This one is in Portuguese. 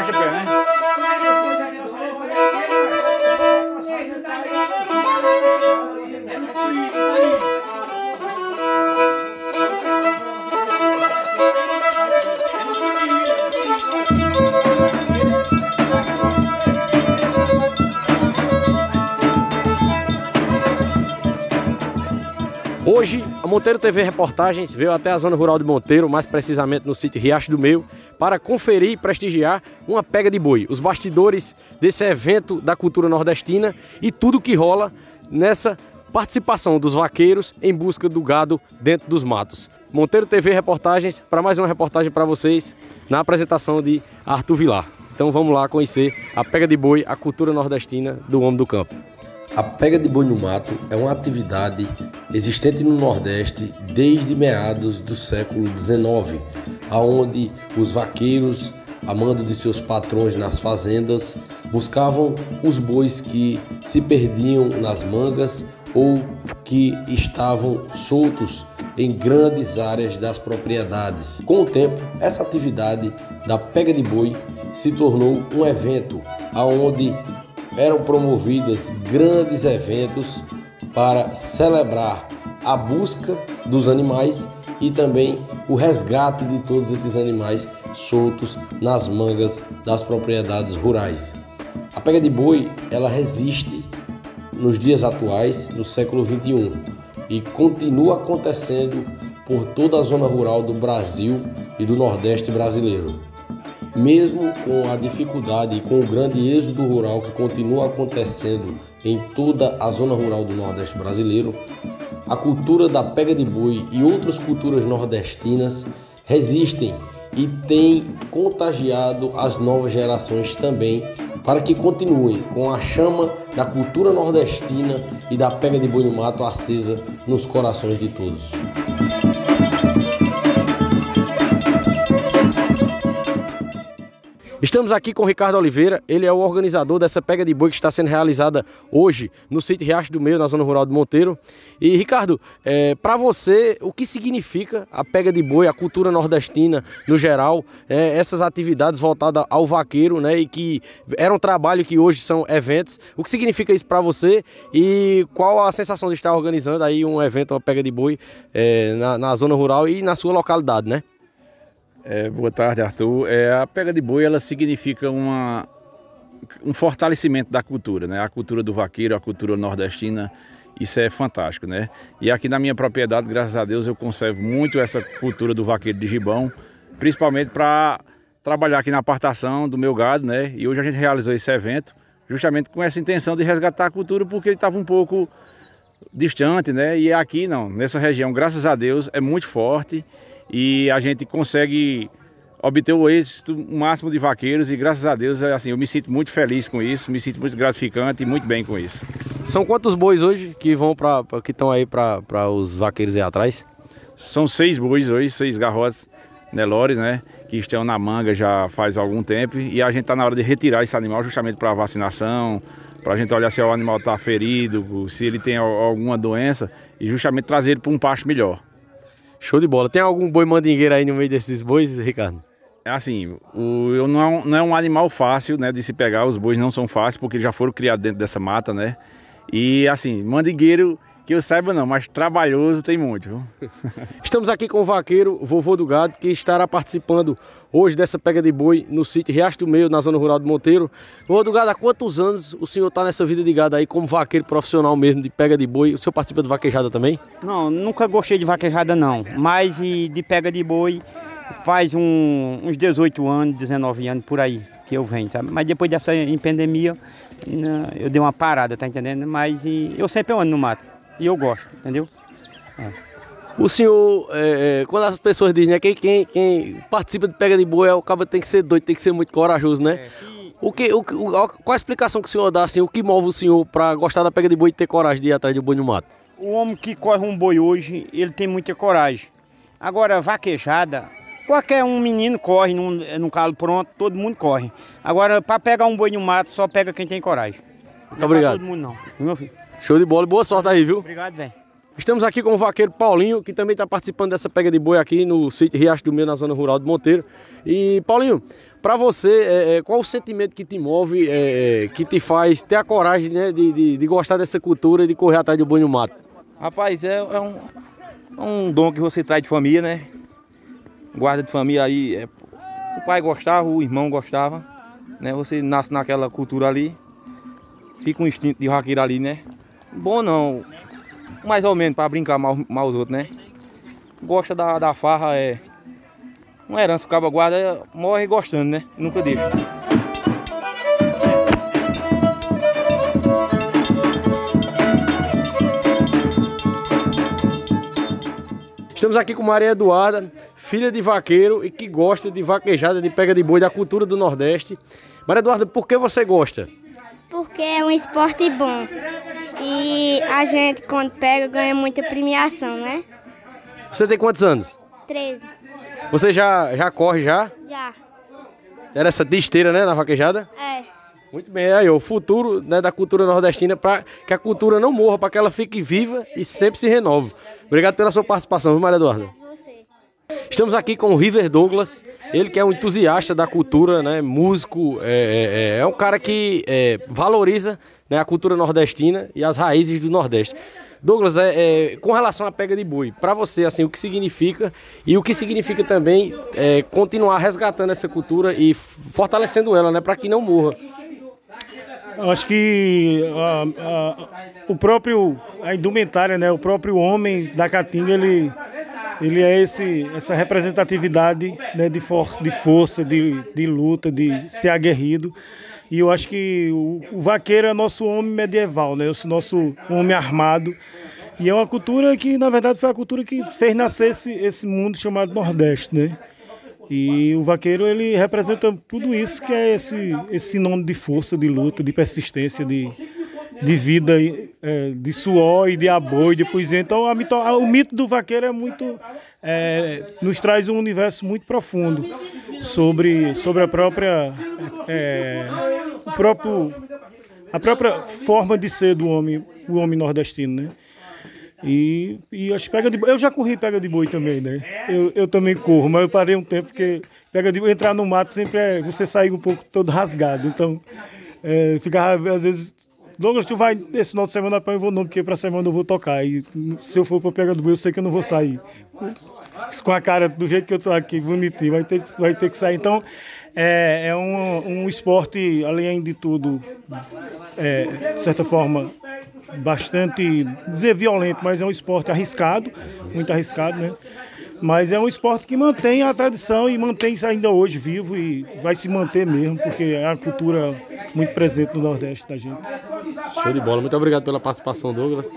Arrasta pé, né? Hoje, Monteiro TV Reportagens veio até a zona rural de Monteiro, mais precisamente no sítio Riacho do Meio, para conferir e prestigiar uma pega de boi, os bastidores desse evento da cultura nordestina e tudo que rola nessa participação dos vaqueiros em busca do gado dentro dos matos. Monteiro TV Reportagens para mais uma reportagem para vocês na apresentação de Arthur Vilar. Então vamos lá conhecer a pega de boi, a cultura nordestina do homem do campo. A pega de boi no mato é uma atividade existente no Nordeste desde meados do século XIX, aonde os vaqueiros, a mando de seus patrões nas fazendas, buscavam os bois que se perdiam nas mangas ou que estavam soltos em grandes áreas das propriedades. Com o tempo, essa atividade da pega de boi se tornou um evento aonde eram promovidos grandes eventos para celebrar a busca dos animais e também o resgate de todos esses animais soltos nas mangas das propriedades rurais. A pega de boi, ela resiste nos dias atuais, no século 21, e continua acontecendo por toda a zona rural do Brasil e do Nordeste brasileiro. Mesmo com a dificuldade e com o grande êxodo rural que continua acontecendo em toda a zona rural do Nordeste brasileiro, a cultura da pega de boi e outras culturas nordestinas resistem e têm contagiado as novas gerações também para que continuem com a chama da cultura nordestina e da pega de boi no mato acesa nos corações de todos. Estamos aqui com o Ricardo Oliveira, ele é o organizador dessa pega de boi que está sendo realizada hoje no sítio Riacho do Meio, na zona rural de Monteiro. E Ricardo, é, para você, o que significa a pega de boi, a cultura nordestina no geral, é, essas atividades voltadas ao vaqueiro, né, e que era um trabalho que hoje são eventos. O que significa isso para você e qual a sensação de estar organizando aí um evento, uma pega de boi é, na, na zona rural e na sua localidade, né? É, boa tarde, Arthur. É, a pega de boi ela significa uma, um fortalecimento da cultura, né? A cultura do vaqueiro, a cultura nordestina, isso é fantástico, né? E aqui na minha propriedade, graças a Deus, eu conservo muito essa cultura do vaqueiro de gibão, principalmente para trabalhar aqui na apartação do meu gado, né? E hoje a gente realizou esse evento justamente com essa intenção de resgatar a cultura, porque ele estava um pouco distante, né? E aqui não, nessa região, graças a Deus, é muito forte e a gente consegue obter o êxito máximo de vaqueiros e graças a Deus é assim, eu me sinto muito feliz com isso, me sinto muito gratificante e muito bem com isso. São quantos bois hoje que vão para que estão aí para os vaqueiros aí atrás? São seis bois hoje, seis garrotes Nelores, né, que estão na manga já faz algum tempo e a gente está na hora de retirar esse animal justamente para vacinação, para a gente olhar se o animal está ferido, se ele tem alguma doença e justamente trazer ele para um pasto melhor. Show de bola. Tem algum boi mandingueiro aí no meio desses bois, Ricardo? É assim, o, não, é um, não é um animal fácil né, de se pegar, os bois não são fáceis porque já foram criados dentro dessa mata, né? E assim, mandingueiro que eu saiba não, mas trabalhoso tem muito. Viu? Estamos aqui com o vaqueiro, vovô do gado, que estará participando hoje dessa pega de boi no sítio Riacho do Meio, na zona rural de Monteiro. Vovô do gado, há quantos anos o senhor está nessa vida de gado aí, como vaqueiro profissional mesmo, de pega de boi? O senhor participa de vaquejada também? Não, nunca gostei de vaquejada não, mas de pega de boi faz um, uns 18 anos, 19 anos por aí que eu venho, sabe? Mas depois dessa pandemia, eu dei uma parada, tá entendendo? Mas eu sempre ando no mato. E eu gosto, entendeu? É. O senhor, é, é, quando as pessoas dizem, né, quem, quem, quem participa de pega de boi, o cabo tem que ser doido, tem que ser muito corajoso, né? É. O que, o, o, qual a explicação que o senhor dá, assim, o que move o senhor para gostar da pega de boi e ter coragem de ir atrás do boi no mato? O homem que corre um boi hoje, ele tem muita coragem. Agora, vaquejada, qualquer um menino corre num, num calo pronto, todo mundo corre. Agora, para pegar um boi no mato, só pega quem tem coragem. Muito obrigado. todo mundo não, meu filho. Show de bola, boa sorte aí, viu? Obrigado, velho. Estamos aqui com o vaqueiro Paulinho, que também está participando dessa pega de boi aqui no sítio Riacho do Meio, na zona rural de Monteiro. E, Paulinho, Para você, é, é, qual o sentimento que te move, é, é, que te faz ter a coragem né, de, de, de, gostar dessa cultura e de correr atrás do boi no mato? Rapaz, é, é um, é um dom que você traz de família, né? Guarda de família aí. O pai gostava, o irmão gostava, né? Você nasce naquela cultura ali, fica um instinto de vaqueiro ali, né? Bom não, mais ou menos para brincar mal, mal os outros, né? Gosta da, da farra, é uma herança, o cabo guarda morre gostando, né? Nunca deixa. Estamos aqui com Maria Eduarda, filha de vaqueiro e que gosta de vaquejada, de pega de boi, da cultura do Nordeste. Maria Eduarda, por que você gosta? Porque é um esporte bom. E a gente, quando pega, ganha muita premiação, né? Você tem quantos anos? 13. Você já, já corre já? Já. Era essa de esteira, né, na vaquejada? É. Muito bem, aí o futuro né, da cultura nordestina para que a cultura não morra, para que ela fique viva e sempre se renove. Obrigado pela sua participação, viu, Maria Eduarda? Estamos aqui com o River Douglas, ele que é um entusiasta da cultura, né, músico, é, é, é um cara que é, valoriza né, a cultura nordestina e as raízes do Nordeste. Douglas, é, é, com relação à pega de boi, para você, assim, o que significa e o que significa também é, continuar resgatando essa cultura e fortalecendo ela, né, para que não morra. Acho que a, a, o próprio a indumentária, né, o próprio homem da caatinga, ele ele é esse essa representatividade né, de, for, de força, de, de luta, de ser aguerrido. E eu acho que o, o vaqueiro é nosso homem medieval, né? O nosso homem armado. E é uma cultura que, na verdade, foi a cultura que fez nascer esse, esse mundo chamado Nordeste, né? E o vaqueiro, ele representa tudo isso que é esse, esse sinônimo de força, de luta, de persistência, de, de vida, é, de suor e de aboio, de poesia. Então, a mito, o mito do vaqueiro é muito... É, nos traz um universo muito profundo sobre, sobre a própria... É, próprio, a própria forma de ser do homem, o homem nordestino, né? E, e as pega de eu já corri pega de boi também, né? Eu, eu também corro, mas eu parei um tempo porque pega de entrar no mato sempre é você sair um pouco todo rasgado. Então, é, ficava às vezes Douglas, tu vai esse final de semana para eu vou não, porque para semana eu vou tocar. E se eu for para pegar do boi, eu sei que eu não vou sair. Com a cara do jeito que eu tô aqui, bonitinho, vai ter que, vai ter que sair. Então, é, é um, um esporte, além de tudo, é, de certa forma, bastante, dizer violento, mas é um esporte arriscado, muito arriscado, né? Mas é um esporte que mantém a tradição e mantém ainda hoje vivo e vai se manter mesmo, porque é a cultura muito presente no Nordeste da gente. Show de bola. Muito obrigado pela participação, Douglas.